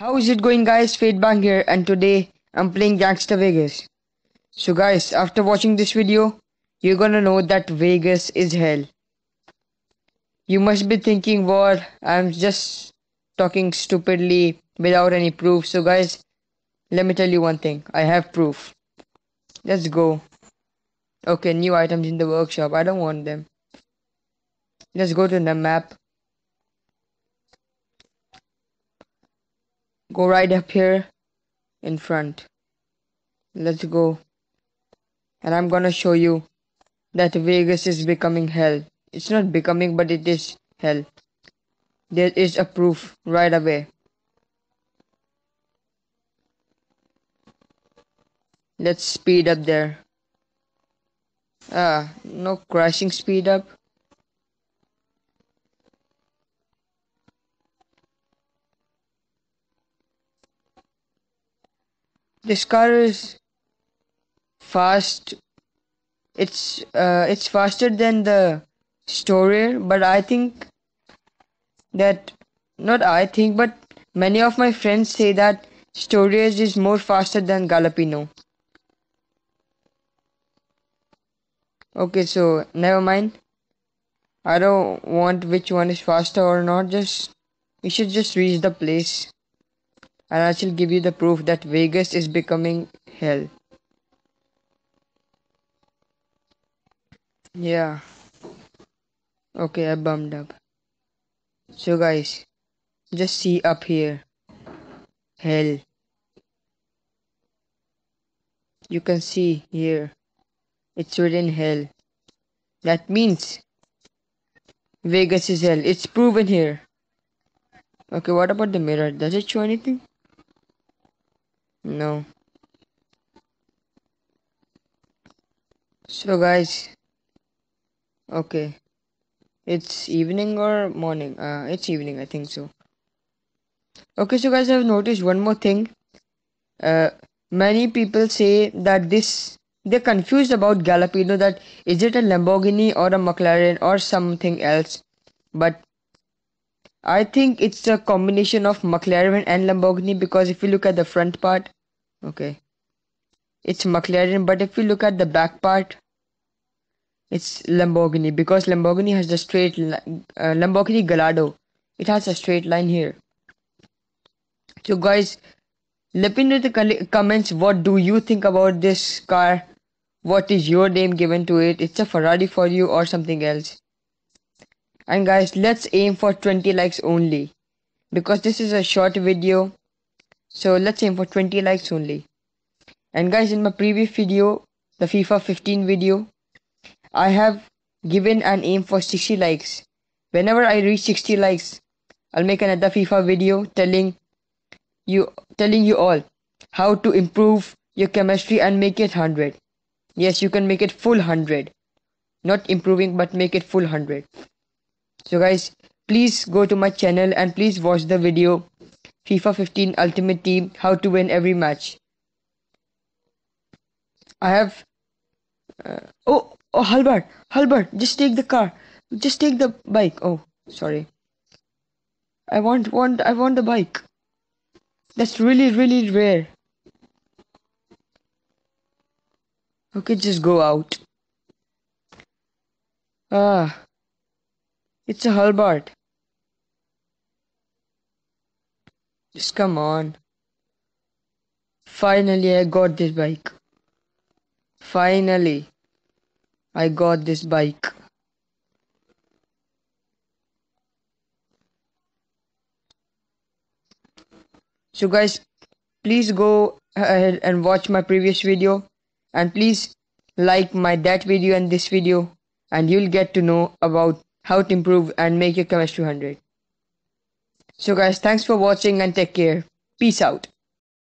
How is it going guys? Phade Bang here and today I'm playing Gangstar Vegas. So guys, after watching this video, you're gonna know that Vegas is hell. You must be thinking what I'm just talking stupidly without any proof. So guys, let me tell you one thing. I have proof. Let's go. Okay, new items in the workshop. I don't want them. Let's go to the map. Go right up here in front. Let's go. And I'm gonna show you that Vegas is becoming hell. It's not becoming, but it is hell. There is a proof right away. Let's speed up there. Ah, no crashing speed up. This car is fast. It's uh, it's faster than the Storer, but I think that not I think, but many of my friends say that Storage is more faster than Galapino. Okay, so never mind. I don't want which one is faster or not. Just we should just reach the place, and I shall give you the proof that Vegas is becoming hell. Yeah. Okay, I bummed up. So guys, just see up here. Hell. You can see here. It's written hell. That means Vegas is hell. It's proven here. Okay, what about the mirror? Does it show anything? No. So guys, okay. It's evening or morning? Uh, it's evening, I think so. Okay, so guys, I've noticed one more thing. Uh, many people say that this they're confused about Galapino that is it a Lamborghini or a McLaren or something else. But I think it's a combination of McLaren and Lamborghini because if you look at the front part, okay, it's McLaren. But if you look at the back part, it's Lamborghini because Lamborghini has the straight uh, Lamborghini Gallardo. It has a straight line here. So guys, let me know in the comments what do you think about this car what is your name given to it it's a ferrari for you or something else and guys let's aim for 20 likes only. Because this is a short video. So let's aim for 20 likes only. And guys in my previous video the fifa 15 video i have given an aim for 60 likes. Whenever i reach 60 likes i'll make another fifa video telling you telling you all how to improve your chemistry and make it 100 Yes, you can make it full 100. Not improving, but make it full 100. So guys, please go to my channel and please watch the video FIFA 15 Ultimate Team How to Win Every Match. I have... Uh, oh, oh, Halbert, Halbert, just take the car. Just take the bike. Oh, sorry. I want, want, I want the bike. That's really, really rare. Okay, just go out. Ah, it's a Halbert. Just come on. Finally, I got this bike. Finally, I got this bike. So guys, please go ahead and watch my previous video and please like my that video and this video and you'll get to know about how to improve and make your chemistry 100 so guys thanks for watching and take care. Peace out